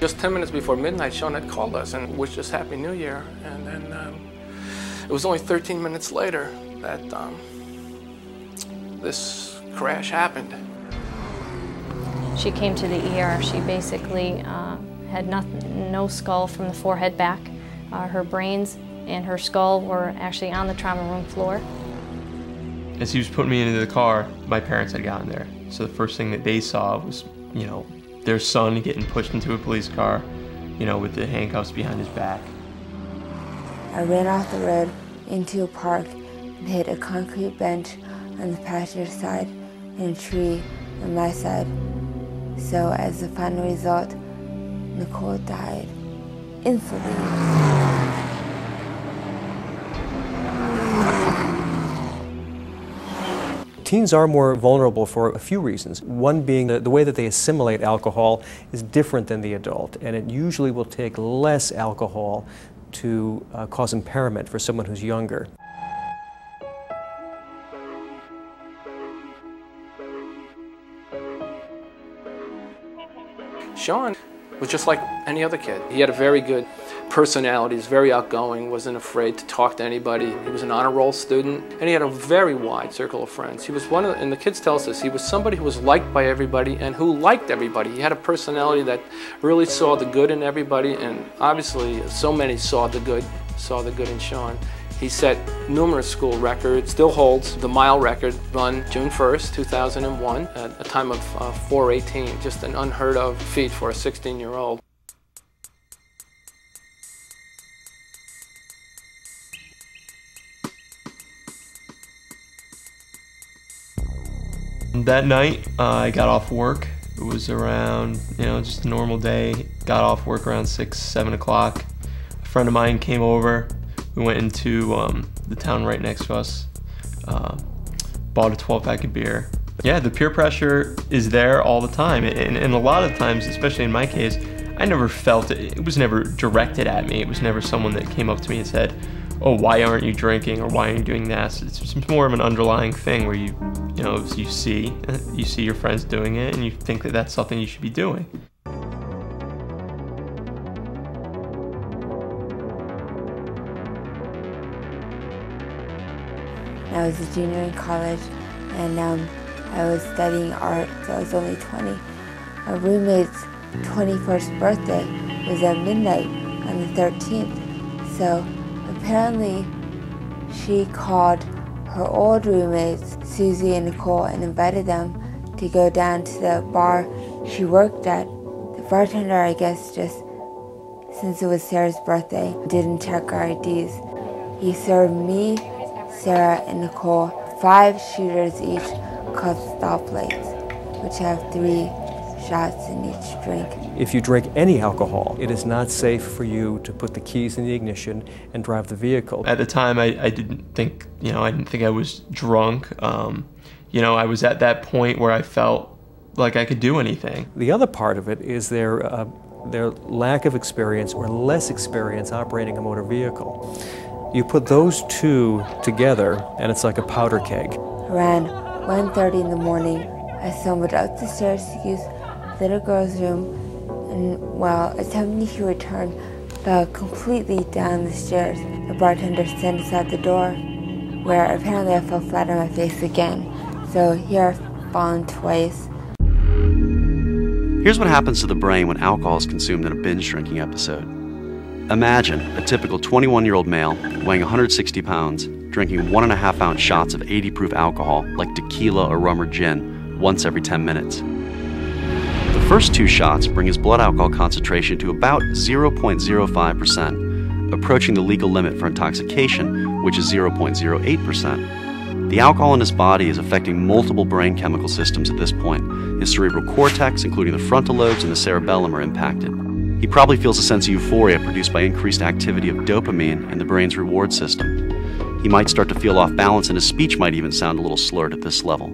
Just 10 minutes before midnight, Sean had called us and wished us Happy New Year. And then um, it was only 13 minutes later that um, this crash happened. She came to the ER. She basically uh, had nothing, no skull from the forehead back. Uh, her brains and her skull were actually on the trauma room floor. As he was putting me into the car, my parents had gotten there. So the first thing that they saw was, you know, their son getting pushed into a police car, you know, with the handcuffs behind his back. I ran off the road into a park and hit a concrete bench on the passenger side and a tree on my side. So as a final result, Nicole died instantly. Teens are more vulnerable for a few reasons. One being that the way that they assimilate alcohol is different than the adult, and it usually will take less alcohol to uh, cause impairment for someone who's younger. Sean was just like any other kid. He had a very good personality, he was very outgoing, wasn't afraid to talk to anybody. He was an honor roll student, and he had a very wide circle of friends. He was one of, the, and the kids tell us this, he was somebody who was liked by everybody and who liked everybody. He had a personality that really saw the good in everybody, and obviously so many saw the good, saw the good in Sean. He set numerous school records, still holds the mile record run June 1st, 2001, at a time of uh, 418, just an unheard of feat for a 16 year old. That night, uh, I got off work. It was around, you know, just a normal day. Got off work around 6, 7 o'clock. A friend of mine came over. We went into um, the town right next to us, uh, bought a 12 pack of beer. Yeah, the peer pressure is there all the time. And, and a lot of times, especially in my case, I never felt it. It was never directed at me. It was never someone that came up to me and said, oh, why aren't you drinking or why aren't you doing this? It's more of an underlying thing where you, you know, you see, you see your friends doing it and you think that that's something you should be doing. I was a junior in college and um, I was studying art, so I was only 20. My roommate's 21st birthday was at midnight on the 13th, so apparently she called her old roommates, Susie and Nicole, and invited them to go down to the bar she worked at. The bartender, I guess, just since it was Sarah's birthday, didn't check our IDs. He served me, Sarah, and Nicole five shooters each called stoplights, which have three shots in each drink. If you drink any alcohol, it is not safe for you to put the keys in the ignition and drive the vehicle. At the time, I, I didn't think, you know, I didn't think I was drunk. Um, you know, I was at that point where I felt like I could do anything. The other part of it is their, uh, their lack of experience or less experience operating a motor vehicle. You put those two together, and it's like a powder keg. Around 1.30 in the morning, I stumbled up the stairs to use the little girl's room, and while attempting to return, fell completely down the stairs. The bartender sent us out the door, where apparently I fell flat on my face again. So here I've fallen twice. Here's what happens to the brain when alcohol is consumed in a binge drinking episode. Imagine a typical 21 year old male weighing 160 pounds drinking one and a half ounce shots of 80 proof alcohol like tequila or rum or gin once every 10 minutes. The first two shots bring his blood alcohol concentration to about 0.05%, approaching the legal limit for intoxication, which is 0.08%. The alcohol in his body is affecting multiple brain chemical systems at this point. His cerebral cortex, including the frontal lobes and the cerebellum, are impacted. He probably feels a sense of euphoria produced by increased activity of dopamine in the brain's reward system. He might start to feel off balance, and his speech might even sound a little slurred at this level.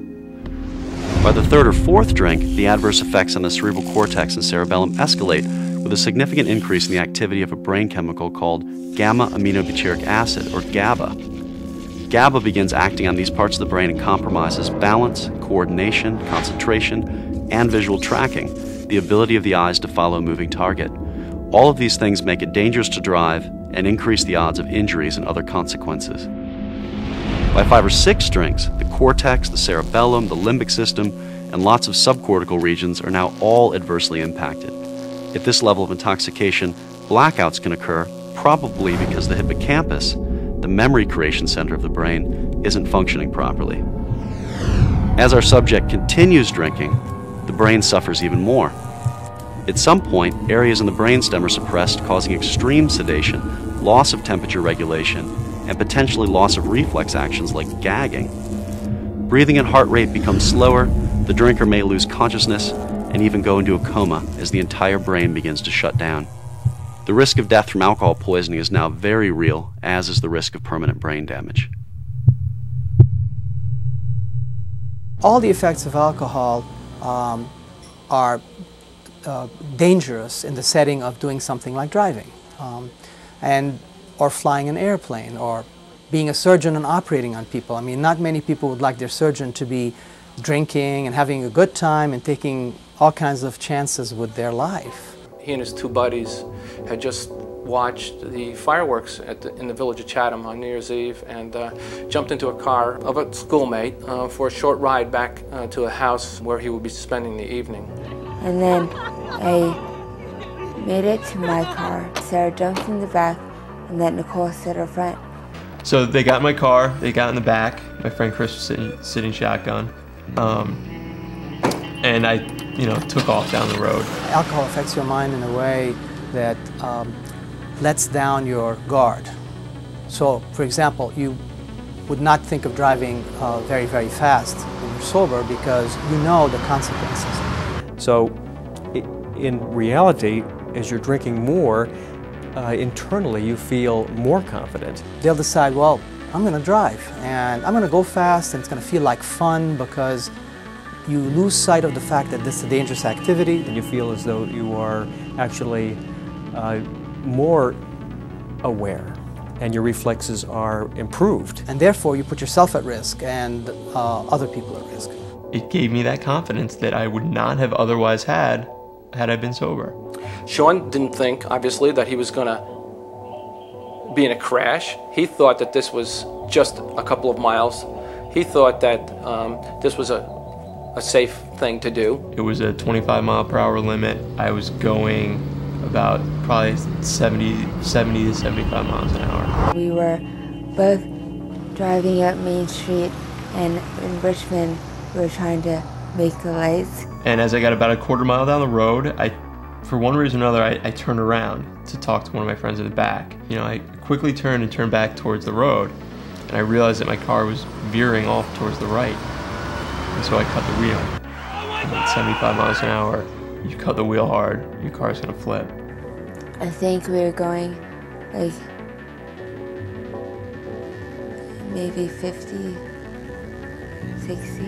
By the third or fourth drink, the adverse effects on the cerebral cortex and cerebellum escalate with a significant increase in the activity of a brain chemical called gamma aminobutyric acid, or GABA. GABA begins acting on these parts of the brain and compromises balance, coordination, concentration, and visual tracking, the ability of the eyes to follow a moving target. All of these things make it dangerous to drive and increase the odds of injuries and other consequences. By five or six drinks, the cortex, the cerebellum, the limbic system, and lots of subcortical regions are now all adversely impacted. At this level of intoxication, blackouts can occur, probably because the hippocampus, the memory creation center of the brain, isn't functioning properly. As our subject continues drinking, the brain suffers even more. At some point, areas in the brainstem are suppressed, causing extreme sedation, loss of temperature regulation, and potentially loss of reflex actions like gagging. Breathing and heart rate become slower, the drinker may lose consciousness, and even go into a coma as the entire brain begins to shut down. The risk of death from alcohol poisoning is now very real, as is the risk of permanent brain damage. All the effects of alcohol um, are uh, dangerous in the setting of doing something like driving, um, and or flying an airplane, or being a surgeon and operating on people. I mean, not many people would like their surgeon to be drinking and having a good time and taking all kinds of chances with their life. He and his two buddies had just watched the fireworks the, in the village of Chatham on New Year's Eve and uh, jumped into a car of a schoolmate uh, for a short ride back uh, to a house where he would be spending the evening. And then I made it to my car. Sarah jumped in the back and then Nicole sat up front. So they got in my car, they got in the back. My friend Chris was sitting, sitting shotgun. Um, and I, you know, took off down the road. Alcohol affects your mind in a way that um, lets down your guard. So, for example, you would not think of driving uh, very, very fast when you're sober because you know the consequences. So, in reality, as you're drinking more, uh, internally you feel more confident. They'll decide, well, I'm going to drive and I'm going to go fast and it's going to feel like fun because you lose sight of the fact that this is a dangerous activity. And you feel as though you are actually uh, more aware and your reflexes are improved. And therefore you put yourself at risk and uh, other people at risk. It gave me that confidence that I would not have otherwise had had I been sober. Sean didn't think, obviously, that he was going to be in a crash. He thought that this was just a couple of miles. He thought that um, this was a, a safe thing to do. It was a 25 mile per hour limit. I was going about probably 70, 70 to 75 miles an hour. We were both driving up Main Street and in Richmond we were trying to make the lights. And as I got about a quarter mile down the road, I for one reason or another, I, I, turned around to talk to one of my friends in the back. You know, I quickly turned and turned back towards the road, and I realized that my car was veering off towards the right. And so I cut the wheel. At 75 miles an hour, you cut the wheel hard, your car's gonna flip. I think we were going like maybe 50, 60,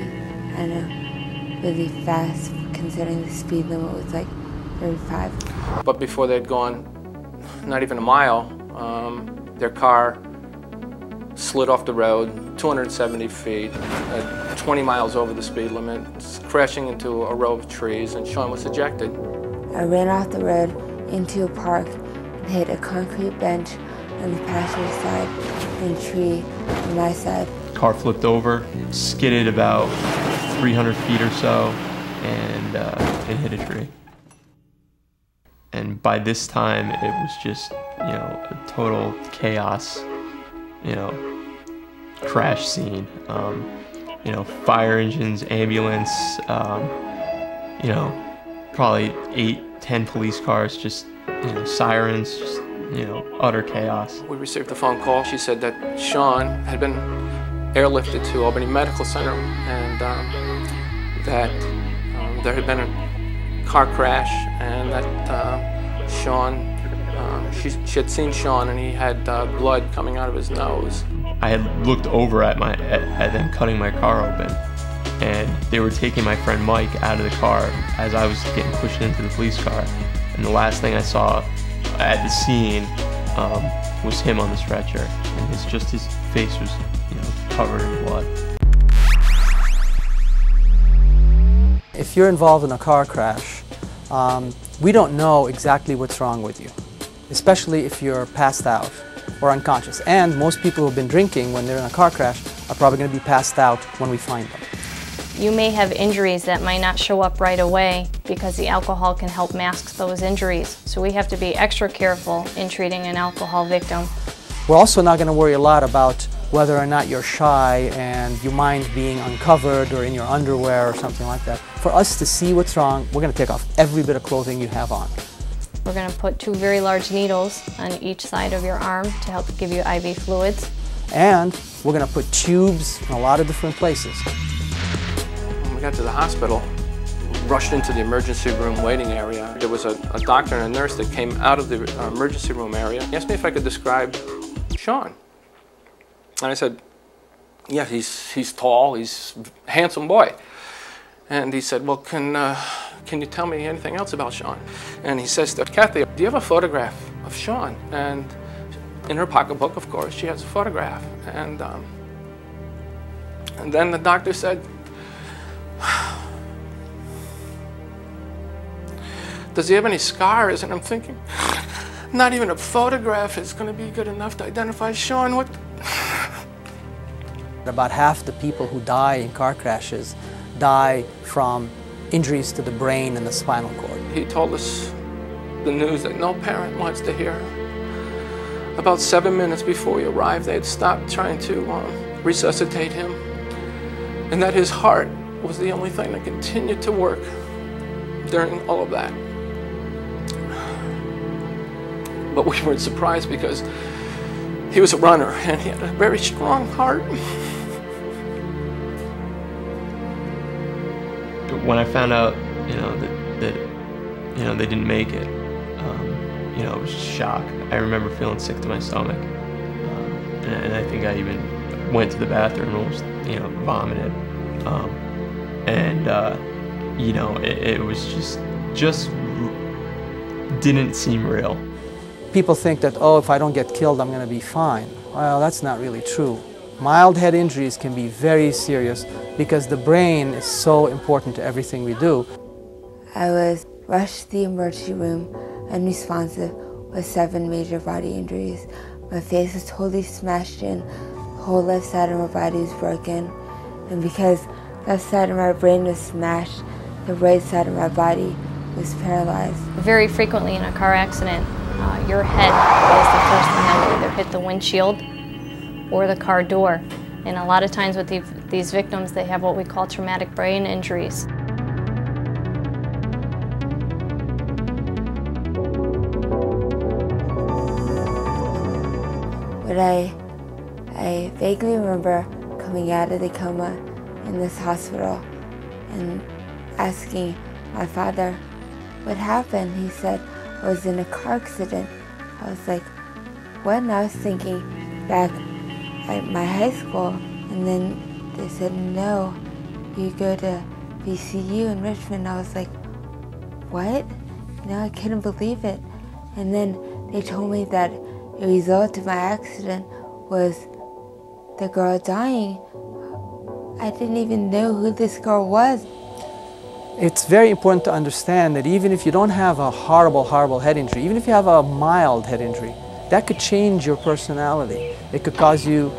I don't know, really fast considering the speed limit was like 35. But before they'd gone not even a mile, um, their car slid off the road 270 feet, uh, 20 miles over the speed limit, crashing into a row of trees, and Sean was ejected. I ran off the road into a park and hit a concrete bench on the passenger side and a tree on my side. Car flipped over, skidded about 300 feet or so, and uh, it hit a tree and by this time it was just you know a total chaos you know crash scene um, you know fire engines ambulance um, you know probably eight ten police cars just you know sirens just you know utter chaos. We received a phone call. She said that sean had been airlifted to albany medical center and um, that um, there had been a car crash and that uh, Sean, uh, she, she, had seen Sean and he had uh, blood coming out of his nose. I had looked over at, my, at, at them cutting my car open and they were taking my friend Mike out of the car as I was getting pushed into the police car. And the last thing I saw at the scene um, was him on the stretcher, and his just his face was, you know, covered in blood. If you're involved in a car crash, um, we don't know exactly what's wrong with you, especially if you're passed out or unconscious. And most people who've been drinking when they're in a car crash are probably going to be passed out when we find them. You may have injuries that might not show up right away because the alcohol can help mask those injuries. So we have to be extra careful in treating an alcohol victim. We're also not going to worry a lot about whether or not you're shy and you mind being uncovered or in your underwear or something like that. For us to see what's wrong, we're going to take off every bit of clothing you have on. We're going to put two very large needles on each side of your arm to help give you IV fluids. And we're going to put tubes in a lot of different places. We got to the hospital, rushed into the emergency room waiting area. There was a, a doctor and a nurse that came out of the uh, emergency room area. He asked me if I could describe Sean. And I said, yeah, he's, he's tall, he's a handsome boy. And he said, well, can, uh, can you tell me anything else about Sean? And he says to Kathy, do you have a photograph of Sean? And in her pocketbook, of course, she has a photograph. And, um, and then the doctor said, does he have any scars? And I'm thinking, not even a photograph is going to be good enough to identify Sean. What? About half the people who die in car crashes die from injuries to the brain and the spinal cord. He told us the news that no parent wants to hear. About seven minutes before we arrived, they had stopped trying to um, resuscitate him, and that his heart was the only thing that continued to work during all of that. But we weren't surprised because he was a runner and he had a very strong heart. When I found out, you know, that, that you know, they didn't make it, um, you know, it was just shock. I remember feeling sick to my stomach. Um, and, I think I even went to the bathroom and almost, you know, vomited. Um, and, uh, you know, it, it was just, just didn't seem real. People think that, oh, if I don't get killed, I'm going to be fine. Well, that's not really true. Mild head injuries can be very serious because the brain is so important to everything we do. I was rushed to the emergency room unresponsive with seven major body injuries. My face was totally smashed in, the whole left side of my body was broken, and because left side of my brain was smashed, the right side of my body was paralyzed. Very frequently in a car accident, uh, your head is the first thing that will either hit the windshield or the car door. And a lot of times with the, these victims, they have what we call traumatic brain injuries. But I, I vaguely remember coming out of the coma in this hospital and asking my father what happened. He said, I was in a car accident. I was like, what? And I was thinking back at my high school, and then they said, no, you go to VCU in Richmond. I was like, what? No, I couldn't believe it. And then they told me that the result of my accident was the girl dying. I didn't even know who this girl was. It's very important to understand that even if you don't have a horrible, horrible head injury, even if you have a mild head injury, that could change your personality. It could cause you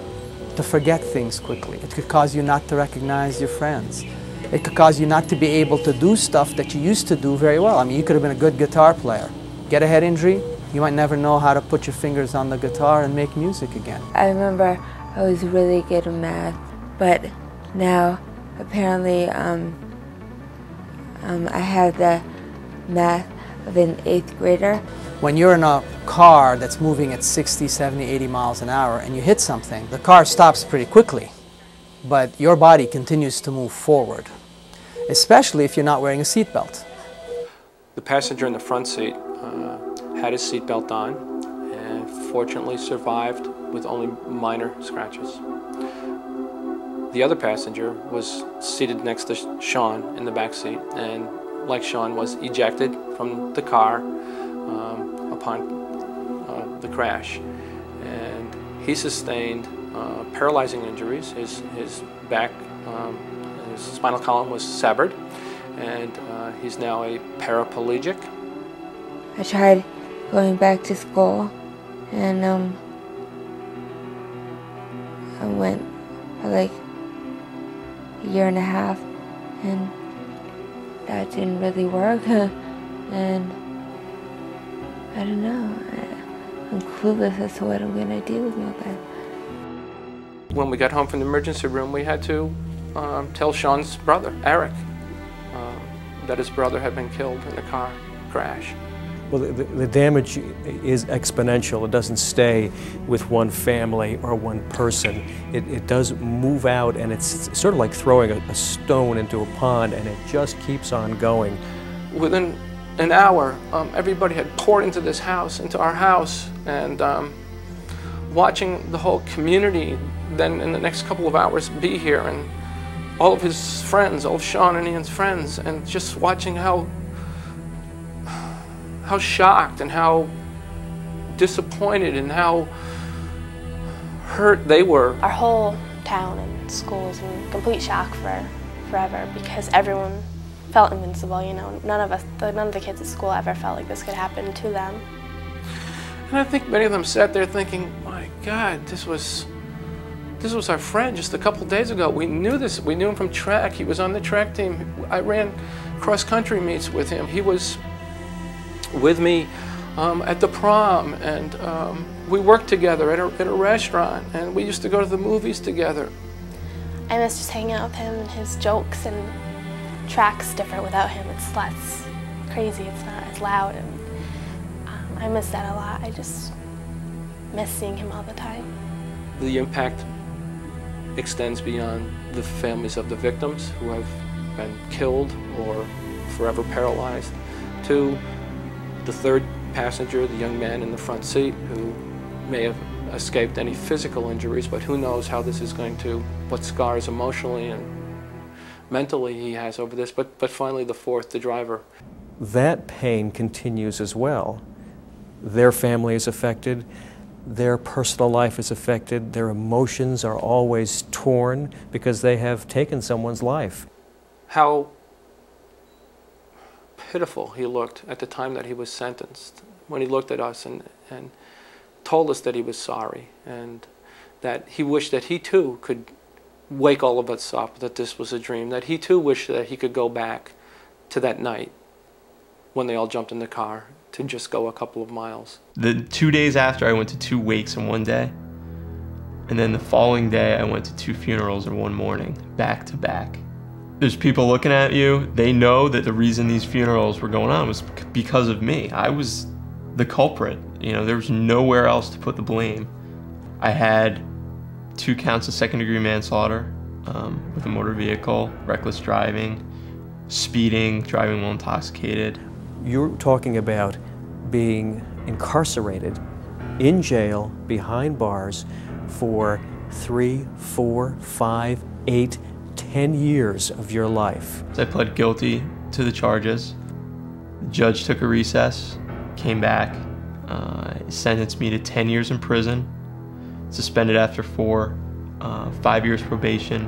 to forget things quickly. It could cause you not to recognize your friends. It could cause you not to be able to do stuff that you used to do very well. I mean, you could have been a good guitar player. Get a head injury, you might never know how to put your fingers on the guitar and make music again. I remember I was really good at math, but now apparently um, um, I have the math of an eighth grader. When you're in a car that's moving at 60, 70, 80 miles an hour and you hit something, the car stops pretty quickly, but your body continues to move forward, especially if you're not wearing a seatbelt. The passenger in the front seat uh, had his seatbelt on and fortunately survived with only minor scratches. The other passenger was seated next to Sean in the back seat and like Sean was ejected from the car um, upon uh, the crash and he sustained uh, paralyzing injuries. His, his back, um, his spinal column was severed and uh, he's now a paraplegic. I tried going back to school, and um, I went for like year and a half, and that didn't really work. and I don't know. I'm clueless as to what I'm gonna do with my life. When we got home from the emergency room, we had to um, tell Sean's brother, Eric, uh, that his brother had been killed in a car crash. Well, the, the, damage is exponential. It doesn't stay with one family or one person. It, it does move out, and it's sort of like throwing a, a, stone into a pond, and it just keeps on going. Within an hour, um, everybody had poured into this house, into our house, and um, watching the whole community then in the next couple of hours be here, and all of his friends, all of Sean and Ian's friends, and just watching how how shocked and how disappointed and how hurt they were. Our whole town and school was in complete shock for forever because everyone felt invincible, you know. None of us, none of the kids at school ever felt like this could happen to them. And I think many of them sat there thinking, my God, this was, this was our friend just a couple days ago. We knew this, we knew him from track. He was on the track team. I ran cross-country meets with him. He was with me um, at the prom, and um, we worked together at a, at a restaurant, and we used to go to the movies together. I miss just hanging out with him and his jokes, and track's different without him. It's less crazy, it's not as loud, and um, I miss that a lot. I just miss seeing him all the time. The impact extends beyond the families of the victims who have been killed or forever paralyzed to the third passenger, the young man in the front seat, who may have escaped any physical injuries, but who knows how this is going to, what scars emotionally and mentally he has over this. But, but finally, the fourth, the driver. That pain continues as well. Their family is affected, their personal life is affected, their emotions are always torn because they have taken someone's life. How pitiful he looked at the time that he was sentenced, when he looked at us and, and told us that he was sorry and that he wished that he too could wake all of us up, that this was a dream, that he too wished that he could go back to that night when they all jumped in the car to just go a couple of miles. The two days after, I went to two wakes in one day. And then the following day, I went to two funerals in one morning, back to back there's people looking at you. They know that the reason these funerals were going on was because of me. I was the culprit. You know, there was nowhere else to put the blame. I had two counts of second degree manslaughter um, with a motor vehicle, reckless driving, speeding, driving while intoxicated. You're talking about being incarcerated in jail behind bars for three, four, five, eight, 10 years of your life. I pled guilty to the charges. The judge took a recess, came back, uh, sentenced me to 10 years in prison, suspended after four, uh, five years probation,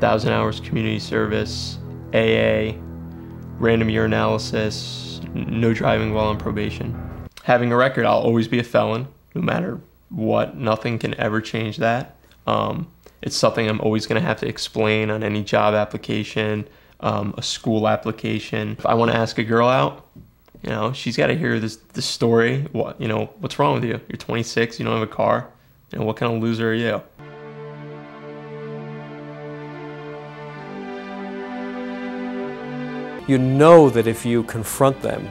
1,000 hours community service, AA, random urinalysis, no driving while on probation. Having a record, I'll always be a felon, no matter what. Nothing can ever change that. Um, it's something I'm always going to have to explain on any job application, um, a school application. If I want to ask a girl out, you know, she's got to hear this this story. What you know, what's wrong with you? You're 26, you don't have a car. You know, what kind of loser are you? You know that if you confront them,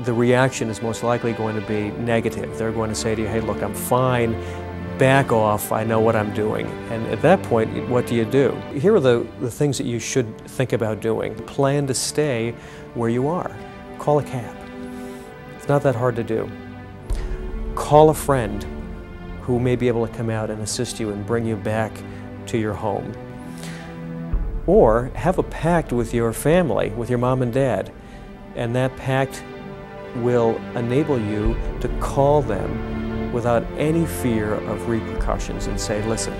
the reaction is most likely going to be negative. They're going to say to you, hey, look, I'm fine back off, I know what I'm doing. And at that point, what do you do? Here are the, the things that you should think about doing. Plan to stay where you are. Call a cab. It's not that hard to do. Call a friend who may be able to come out and assist you and bring you back to your home. Or have a pact with your family, with your mom and dad, and that pact will enable you to call them without any fear of repercussions and say, listen,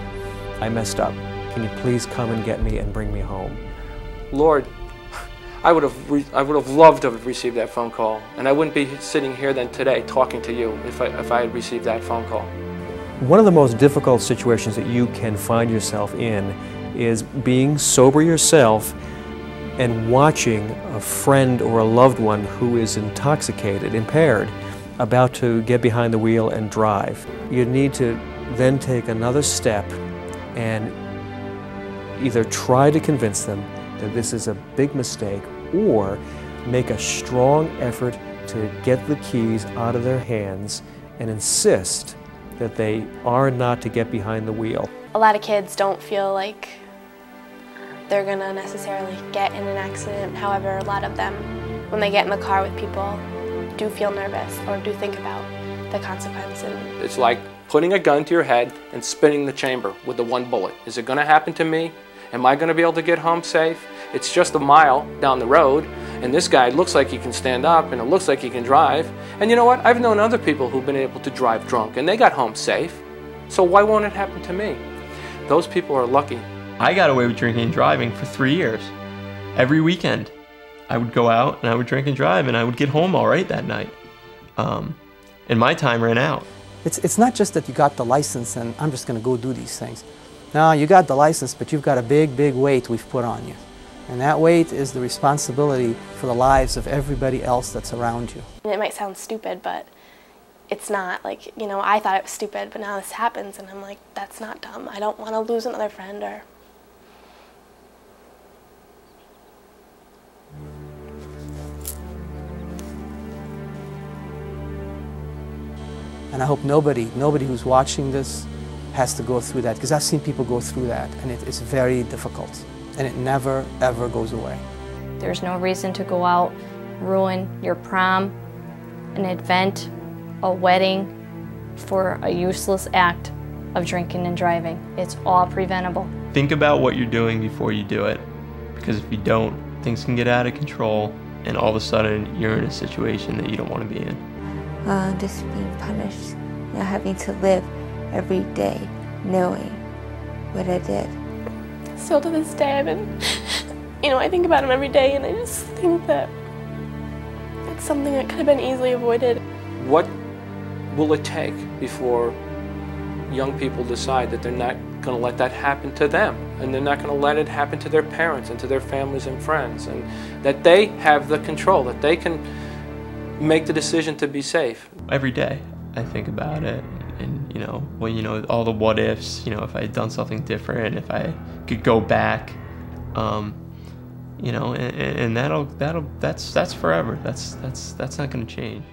I messed up. Can you please come and get me and bring me home? Lord, I would have I would have loved to have received that phone call, and I wouldn't be sitting here then today talking to you if I, if I had received that phone call. One of the most difficult situations that you can find yourself in is being sober yourself and watching a friend or a loved one who is intoxicated, impaired, about to get behind the wheel and drive. You need to then take another step and either try to convince them that this is a big mistake or make a strong effort to get the keys out of their hands and insist that they are not to get behind the wheel. A lot of kids don't feel like they're gonna necessarily get in an accident. However, a lot of them, when they get in the car with people, do feel nervous or do think about the consequences. It's like putting a gun to your head and spinning the chamber with the one bullet. Is it gonna happen to me? Am I gonna be able to get home safe? It's just a mile down the road, and this guy looks like he can stand up and it looks like he can drive. And you know what? I've known other people who've been able to drive drunk and they got home safe. So why won't it happen to me? Those people are lucky. I got away with drinking and driving for three years. Every weekend, I would go out and I would drink and drive, and I would get home all right that night. Um, and my time ran out. It's, it's not just that you got the license and I'm just going to go do these things. No, you got the license, but you've got a big, big weight we've put on you. And that weight is the responsibility for the lives of everybody else that's around you. It might sound stupid, but it's not. Like, you know, I thought it was stupid, but now this happens, and I'm like, that's not dumb. I don't want to lose another friend or. And I hope nobody, nobody who's watching this has to go through that, because I've seen people go through that, and it is very difficult. And it never, ever goes away. There's no reason to go out, ruin your prom, an event, a wedding, for a useless act of drinking and driving. It's all preventable. Think about what you're doing before you do it, because if you don't, things can get out of control, and all of a sudden you're in a situation that you don't want to be in. Uh, just being punished, you know, having to live every day knowing what I did. Still to this day, I've been, you know, I think about him every day, and I just think that it's something that could have been easily avoided. What will it take before young people decide that they're not going to let that happen to them and they're not going to let it happen to their parents and to their families and friends and that they have the control that they can make the decision to be safe. Every day i think about it. And you know well you know all the what ifs you know if i had done something different if i could go back um, you know and, and that'll that'll that's that's forever. That's that's that's not going to change